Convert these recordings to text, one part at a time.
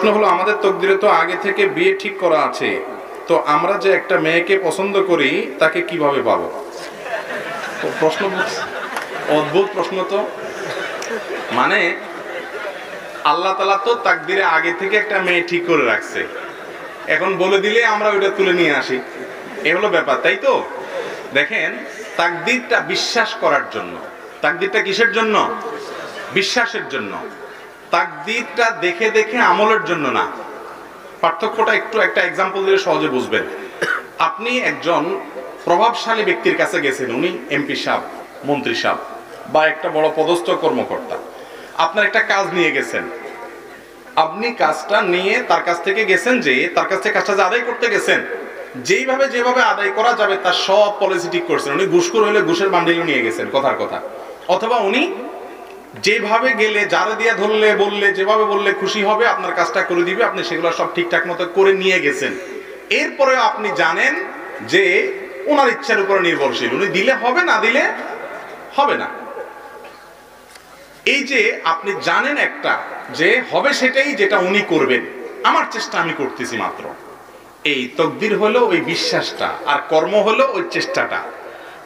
প্রশ্ন হলো, আমাদের তকদিরে তো আগে থেকে বিয়ে ঠিক করা আছে। তো আমরা যে একটা মেয়েকে পছন্দ করি, তাকে কীভাবে পাবো? প্রশ্ন অদ্ভুত প্রশ্ন তো। মানে আল্লাহ তালা তো তাকদিরে আগে থেকে একটা মেয়ে ঠিক করে রাখছে। এখন বলে দিলে আমরা ওইটা তুলে নিয়ে আসি। এ হলো ব্যাপার, তাই তো? দেখেন, তাকদিরটা বিশ্বাস করার জন্য। তাকদিরটা কিসের জন্য? বিশ্বাসের জন্য। তাকদিরটা দেখে দেখে আমলের জন্য না। পার্থক্যটা একটু একটা এক্সাম্পল দিয়ে সহজে বুঝবেন। আপনি একজন প্রভাবশালী ব্যক্তির কাছে গেছেন, উনি এমপি সাহেব, মন্ত্রী সাহেব, বা একটা বড় পদস্থ কর্মকর্তা। আপনার একটা কাজ নিয়ে গেছেন। আপনি কাজটা নিয়ে তার কাছ থেকে গেছেন যে, তার কাছ থেকে কাজটা আদায় করতে গেছেন, যেইভাবে যেভাবে আদায় করা যাবে তার সব পলিসি ঠিক করছেন। উনি ঘুষখোর হলে ঘুষের বান্ডিলও নিয়ে গেছেন, কথার কথা। অথবা উনি যেভাবে গেলে, যারা দিয়া ধরলে, বললে, যেভাবে বললে খুশি হবে, আপনার কাজটা করে দিবে, আপনি সেগুলো সব ঠিকঠাক মতো করে নিয়ে গেছেন। এরপরে আপনি জানেন যে ওনার ইচ্ছার উপরে নির্ভরশীল। উনি দিলে হবে, না দিলে হবে না। এই যে আপনি জানেন একটা যে হবে সেটাই যেটা উনি করবেন। আমার চেষ্টা আমি করতেছি মাত্র। এই তকদির হলো ওই বিশ্বাসটা, আর কর্ম হলো ওই চেষ্টাটা।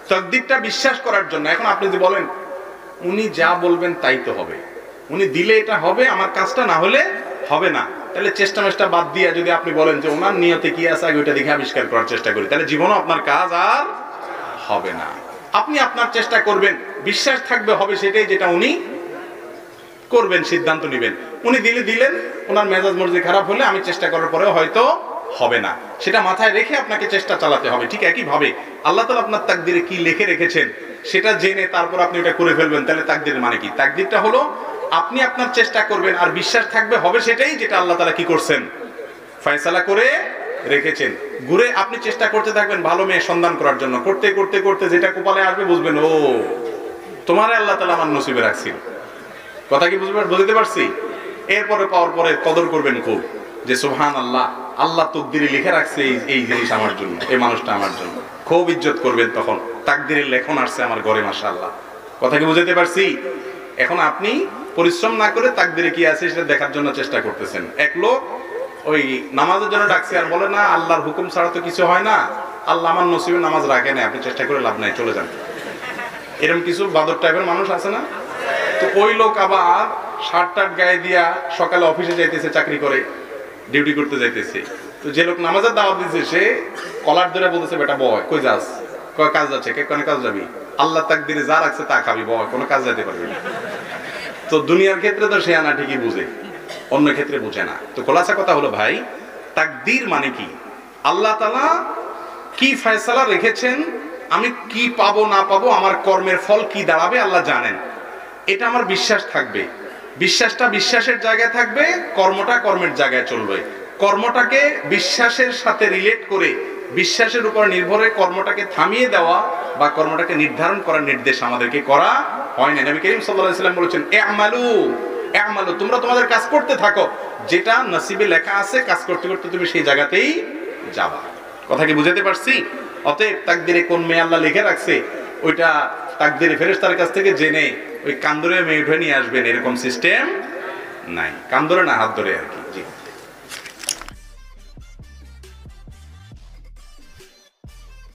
তকদিরটা বিশ্বাস করার জন্য, এখন আপনি যদি বলেন উনি যা বলবেন তাই তো হবে। উনি দিলে এটা হবে, আমার কাজটা না হলে হবে না। তাহলে চেষ্টা মেষ্টা বাদ দিয়ে যদি আপনি বলেন যে ওনার নিয়তে কি আছে, আগে ওইটা দেখে আবিষ্কার করার চেষ্টা করি, তাহলে জীবনও আপনার কাজ আর হবে না। আপনি আপনার চেষ্টা করবেন, বিশ্বাস থাকবে, হবে সেটাই যেটা উনি করবেন, সিদ্ধান্ত নেবেন। উনি দিলে দিলেন, ওনার মেজাজ মর্জি খারাপ হলে আমি চেষ্টা করার পরেও হয়তো হবে না। সেটা মাথায় রেখে আপনাকে চেষ্টা চালাতে হবে, ঠিক একইভাবে। আল্লাহ তালা আপনার তাকদিরে কি লিখে রেখেছেন সেটা জেনে তারপর আপনি ওটা করে ফেলবেন। তাহলে তাকদিরের মানে কি? তাকদিরটা হলো, আপনি আপনার চেষ্টা করবেন আর বিশ্বাস থাকবে, হবে সেটাই যেটা আল্লাহ তালা কি করছেন? ফয়সালা করে রেখেছেন। ঘুরে আপনি চেষ্টা করতে থাকবেন ভালো মেয়ে সন্ধান করার জন্য। করতে করতে করতে যেটা কপালে আসবে বুঝবেন, ও, তোমার আল্লাহ তালা আমার নসিবে রাখছিল কথা কি পার- বুঝতে পারছি? এরপরে পাওয়ার পরে কদর করবেন খুব। যে সুহান আল্লাহ আল্লাহ তকদিরে লিখে রাখছে এই এই জিনিস আমার জন্য, এই মানুষটা আমার জন্য। খুব ইজ্জত করবেন তখন। তাকদিরের লেখন আসছে আমার ঘরে মাসা আল্লাহ কথা কি বুঝতে পারছি? এখন আপনি পরিশ্রম না করে তাকদিরে কি আছে সেটা দেখার জন্য চেষ্টা করতেছেন। এক লোক ওই নামাজের জন্য ডাকছে আর বলে, না, আল্লাহর হুকুম ছাড়া তো কিছু হয় না। আল্লাহ আমার নসিবে নামাজ রাখে না আপনি চেষ্টা করে লাভ নাই, চলে যান। এরকম কিছু বাদর টাইপের মানুষ আছে না? তো ওই লোক আবার শার্ট টার্ট গায়ে দিয়া সকালে অফিসে যাইতেছে, চাকরি করে, ডিউটি করতে যাইতেছে। তো যে লোক নামাজের দাওয়াত দিচ্ছে সে কলার ধরে বলতেছে, বেটা বয়, কই যাস? কয় কাজ যাচ্ছে কে কোন কাজ যাবি? আল্লাহ তাক দিনে যা রাখছে তা খাবি বয় কোনো কাজ যেতে পারবি না। তো দুনিয়ার ক্ষেত্রে তো সে আনা ঠিকই বুঝে, অন্য ক্ষেত্রে বুঝে না। তো খোলাসা কথা হলো, ভাই, তাকদির মানে কি? আল্লাহ তালা কি ফয়সালা রেখেছেন? আমি কি পাবো, না পাবো, আমার কর্মের ফল কি দাঁড়াবে, আল্লাহ জানেন। এটা আমার বিশ্বাস থাকবে। বিশ্বাসটা বিশ্বাসের জায়গায় থাকবে, কর্মটা কর্মের জায়গায় চলবে। কর্মটাকে বিশ্বাসের সাথে রিলেট করে বিশ্বাসের উপর নির্ভরে কর্মটাকে থামিয়ে দেওয়া বা কর্মটাকে নির্ধারণ করার নির্দেশ আমাদেরকে করা হয় না নবী করিম আলাইহি সাল্লাম বলেছেন এ আমালু তোমরা তোমাদের কাজ করতে থাকো। যেটা নসিবে লেখা আছে, কাজ করতে করতে তুমি সেই জায়গাতেই যাবা। কথা কি বুঝাতে পারছি? অতএব তাকদিরে কোন মেয়ে আল্লাহ লিখে রাখছে, ওইটা তাকদিরে ফেরেশতার কাছ থেকে জেনে ওই কান্দরে মেয়ে উঠে নিয়ে আসবেন, এরকম সিস্টেম নাই। কান্দরে না, হাত ধরে আর কি। জি।